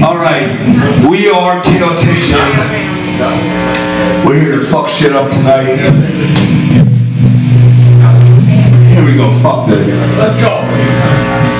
All right, we are Chaotician. We're here to fuck shit up tonight. Here we go. Fuck this. Let's go.